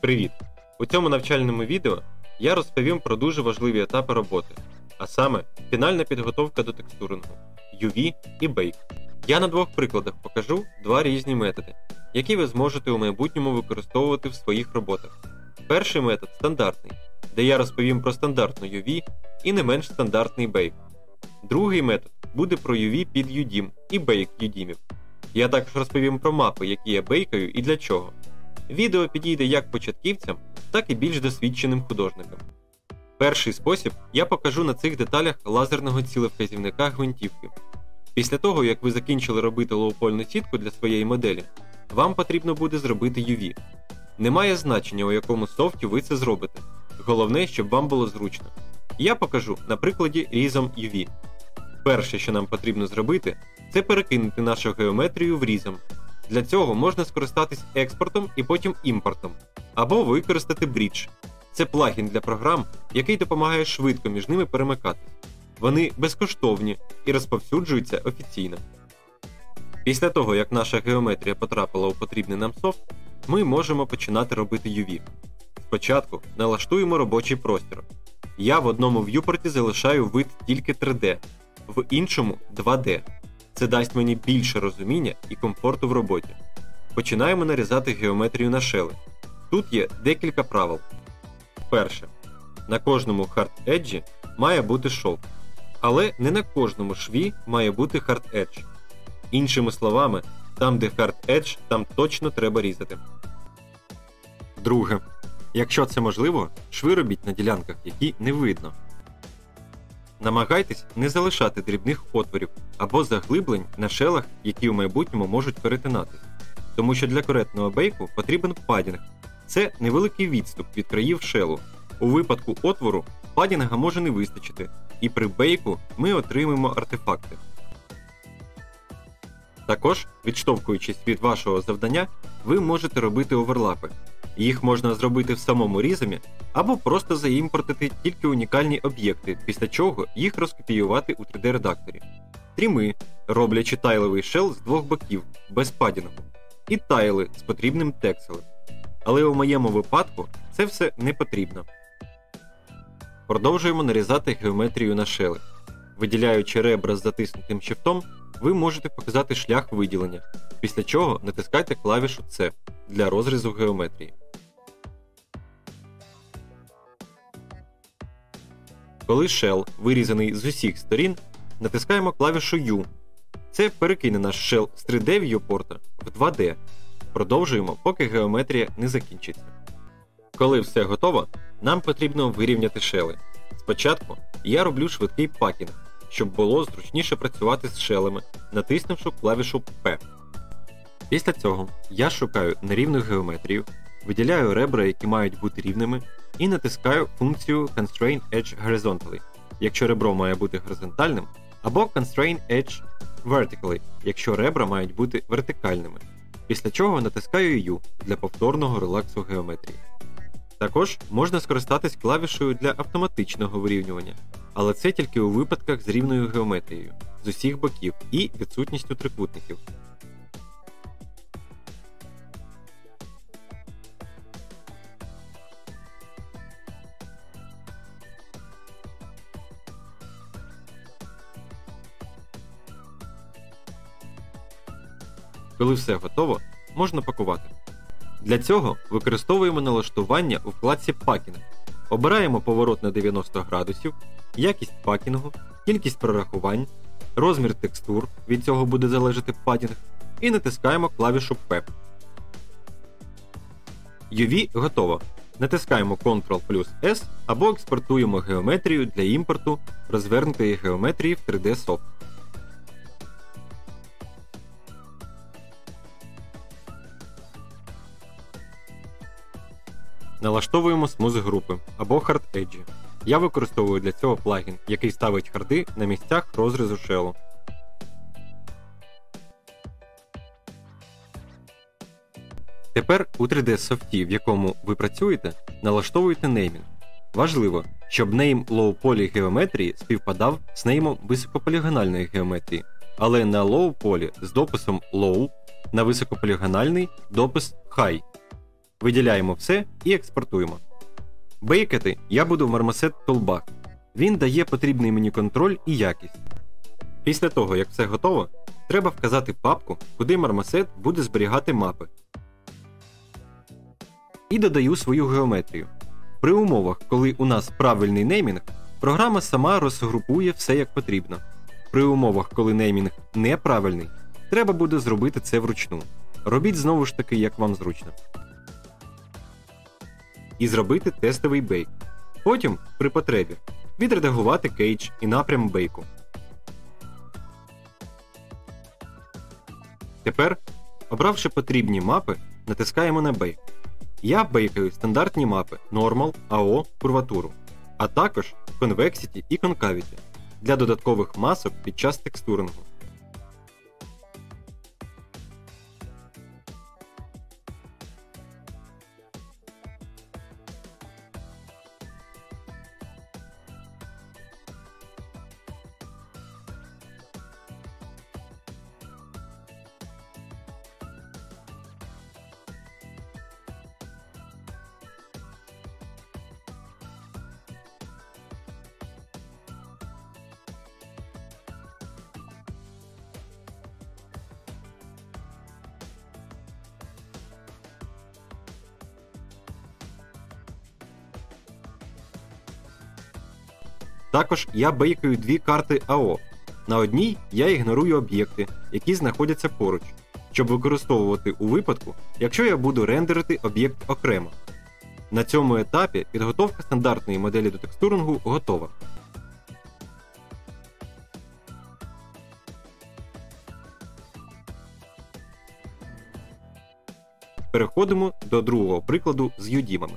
Привіт! У цьому навчальному відео я розповім про дуже важливі етапи роботи, а саме фінальна підготовка до текстурингу UV і Bake. Я на двох прикладах покажу два різні методи, які ви зможете у майбутньому використовувати в своїх роботах. Перший метод стандартний, де я розповім про стандартну UV і не менш стандартний Bake. Другий метод буде про UV під UDIM і Bake UDIMів. Я також розповім про мапи, які я бейкаю і для чого. Відео підійде як початківцям, так і більш досвідченим художникам. Перший спосіб я покажу на цих деталях лазерного цілевказівника гвинтівки. Після того, як ви закінчили робити лоупольну сітку для своєї моделі, вам потрібно буде зробити UV. Немає значення, у якому софті ви це зробите. Головне, щоб вам було зручно. Я покажу на прикладі різом UV. Перше, що нам потрібно зробити, це перекинути нашу геометрію в різом. Для цього можна скористатись експортом і потім імпортом, або використати Bridge. Це плагін для програм, який допомагає швидко між ними перемикатись. Вони безкоштовні і розповсюджуються офіційно. Після того, як наша геометрія потрапила у потрібний нам софт, ми можемо починати робити UV. Спочатку налаштуємо робочий простір. Я в одному в'юпорті залишаю вид тільки 3D, в іншому 2D. Це дасть мені більше розуміння і комфорту в роботі. Починаємо нарізати геометрію на шели. Тут є декілька правил. Перше. На кожному Edge має бути шов. Але не на кожному шві має бути Edge. Іншими словами, там, де Edge, там точно треба різати. Друге. Якщо це можливо, шви робіть на ділянках, які не видно. Намагайтесь не залишати дрібних отворів або заглиблень на шелах, які в майбутньому можуть перетинатись. Тому що для коретного бейку потрібен падінг. Це невеликий відступ від країв шелу. У випадку отвору падінга може не вистачити, і при бейку ми отримаємо артефакти. Також, відштовхуючись від вашого завдання, ви можете робити оверлапи. Їх можна зробити в самому різомі або просто заімпортити тільки унікальні об'єкти, після чого їх розкопіювати у 3D-редакторі. Тріми, роблячи тайловий шел з двох боків, без падінгу, і тайли з потрібним текселем. Але у моєму випадку це все не потрібно. Продовжуємо нарізати геометрію на шели. Виділяючи ребра з затиснутим shift, ви можете показати шлях виділення, після чого натискайте клавішу C для розрізу геометрії. Коли shell вирізаний з усіх сторін, натискаємо клавішу U. Це перекине наш shell з 3D viewport в 2D. Продовжуємо, поки геометрія не закінчиться. Коли все готово, нам потрібно вирівняти шели. Спочатку я роблю швидкий пакінг, щоб було зручніше працювати з шелами, натиснувши клавішу P. Після цього я шукаю нерівну геометрію, виділяю ребра, які мають бути рівними, і натискаю функцію Constrain Edge Horizontally, якщо ребро має бути горизонтальним, або Constrain Edge Vertically, якщо ребра мають бути вертикальними. Після чого натискаю U для повторного релаксу геометрії. Також можна скористатись клавішою для автоматичного вирівнювання, але це тільки у випадках з рівною геометрією з усіх боків і відсутністю трикутників. Коли все готово, можна пакувати. Для цього використовуємо налаштування у вкладці Пакінг. Обираємо поворот на 90 градусів, якість пакінгу, кількість прорахувань, розмір текстур, від цього буде залежати падінг, і натискаємо клавішу P. UV готово. Натискаємо Ctrl плюс S або експортуємо геометрію для імпорту розвернутої геометрії в 3D Soft. Налаштовуємо смуз групи або Hard Edge. Я використовую для цього плагін, який ставить харди на місцях розрізу шелу. Тепер у 3D софті, в якому ви працюєте, налаштовуйте неймінг. Важливо, щоб нейм low-poly геометрії співпадав з неймом високополігональної геометрії, але на low-poly з дописом low, на високополігональний допис high. Виділяємо все і експортуємо. Бейкати я буду в Marmoset Toolbar. Він дає потрібний мені контроль і якість. Після того, як все готово, треба вказати папку, куди Marmoset буде зберігати мапи. І додаю свою геометрію. При умовах, коли у нас правильний неймінг, програма сама розгрупує все як потрібно. При умовах, коли неймінг неправильний, треба буде зробити це вручну. Робіть знову ж таки, як вам зручно. І зробити тестовий bake. Потім, при потребі, відредагувати кейдж і напрям бейку. Тепер, обравши потрібні мапи, натискаємо на bake. Я бейкаю стандартні мапи Normal, AO, курватуру, а також Convexity і Concavity для додаткових масок під час текстурингу. Також я бейкаю дві карти АО. На одній я ігнорую об'єкти, які знаходяться поруч, щоб використовувати у випадку, якщо я буду рендерити об'єкт окремо. На цьому етапі підготовка стандартної моделі до текстурингу готова. Переходимо до другого прикладу з юдімами.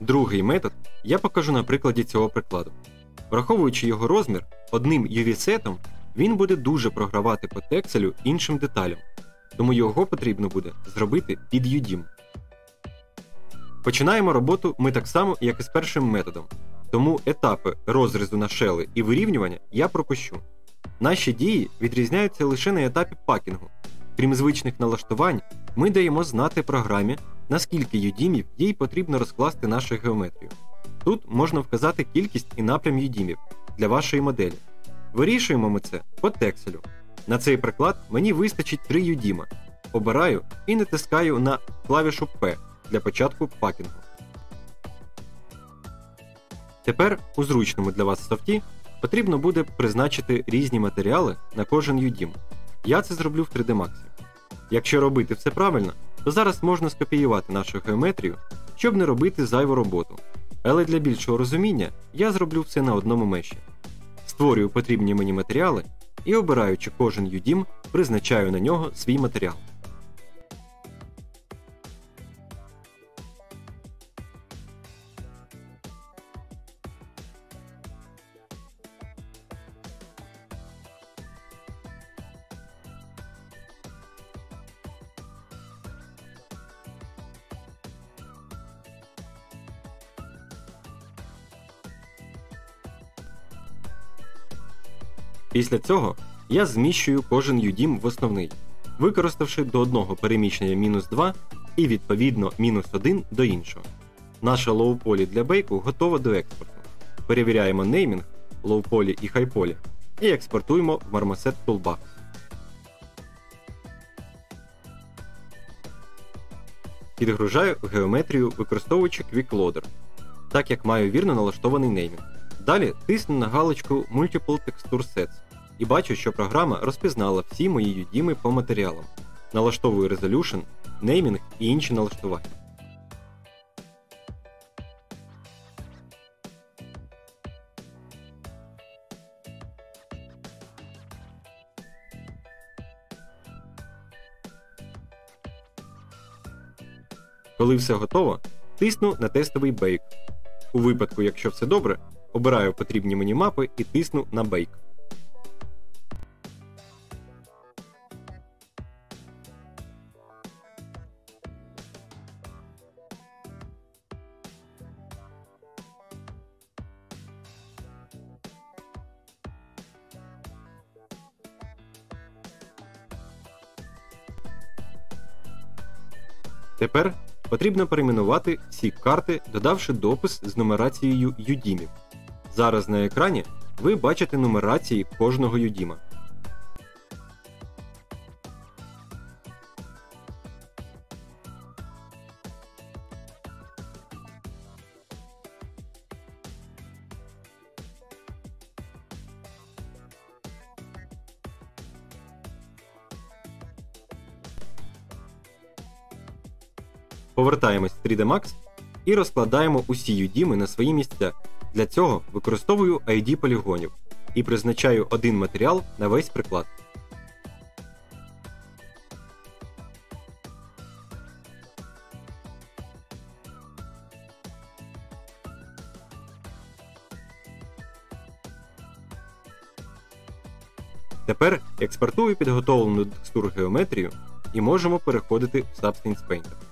Другий метод я покажу на прикладі цього прикладу. Враховуючи його розмір, одним UV-сетом він буде дуже програвати по текселю іншим деталям, тому його потрібно буде зробити під UDIM. Починаємо роботу ми так само, як і з першим методом, тому етапи розрізу на шели і вирівнювання я пропущу. Наші дії відрізняються лише на етапі пакінгу. Крім звичних налаштувань, ми даємо знати програмі, наскільки юдімів їй потрібно розкласти нашу геометрію. Тут можна вказати кількість і напрям юдімів для вашої моделі. Вирішуємо ми це по текселю. На цей приклад мені вистачить 3 юдіма. Обираю і натискаю на клавішу P для початку пакінгу. Тепер у зручному для вас софті потрібно буде призначити різні матеріали на кожен UDIM. Я це зроблю в 3D Max. Якщо робити все правильно, то зараз можна скопіювати нашу геометрію, щоб не робити зайву роботу. Але для більшого розуміння я зроблю все на одному меші. Створюю потрібні мені матеріали і обираючи кожен UDIM, призначаю на нього свій матеріал. Після цього я зміщую кожен UDIM в основний, використавши до одного переміщення мінус 2 і відповідно мінус 1 до іншого. Наша лоу-полі для бейку готова до експорту. Перевіряємо неймінг, лоу-полі і хай-полі і експортуємо в Marmoset Toolbar. Підгружаю геометрію використовуючи Quick Loader, так як маю вірно налаштований неймінг. Далі тисну на галочку Multiple Texture Sets і бачу, що програма розпізнала всі мої юдіми по матеріалам, налаштовую Resolution, неймінг і інші налаштування. Коли все готово, тисну на тестовий бейк. У випадку, якщо все добре, обираю потрібні мені мапи і тисну на бейк. Тепер потрібно перейменувати всі карти, додавши допис з нумерацією юдімів. Зараз на екрані ви бачите нумерації кожного юдіма. Повертаємось в 3D Max і розкладаємо усі юдіми на свої місця. Для цього використовую ID полігонів і призначаю один матеріал на весь приклад. Тепер експортую підготовлену до текстур геометрію і можемо переходити в Substance Painter.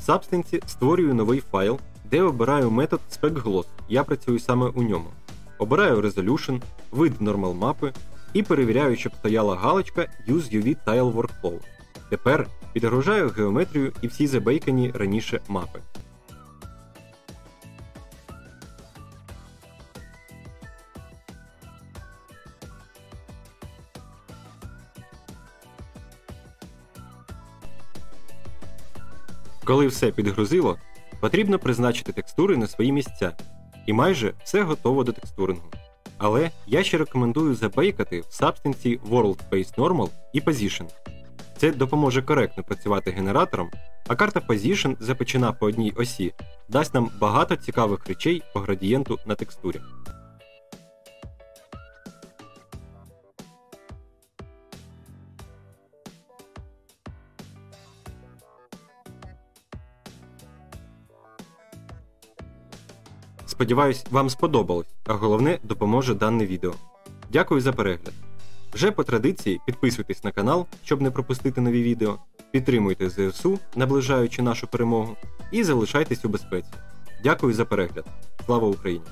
В Substance створюю новий файл, де обираю метод SpecGloss, я працюю саме у ньому. Обираю Resolution, вид Normal мапи і перевіряю, щоб стояла галочка Use UV Tile Workflow. Тепер підгружаю геометрію і всі забейкані раніше мапи. Коли все підгрузило, потрібно призначити текстури на свої місця, і майже все готово до текстурингу. Але я ще рекомендую забейкати в Substance World Space Normal і Position. Це допоможе коректно працювати генератором, а карта Position запечена по одній осі дасть нам багато цікавих речей по градієнту на текстурі. Сподіваюсь, вам сподобалось, а головне допоможе дане відео. Дякую за перегляд. Вже по традиції підписуйтесь на канал, щоб не пропустити нові відео, підтримуйте ЗСУ, наближаючи нашу перемогу, і залишайтесь у безпеці. Дякую за перегляд. Слава Україні!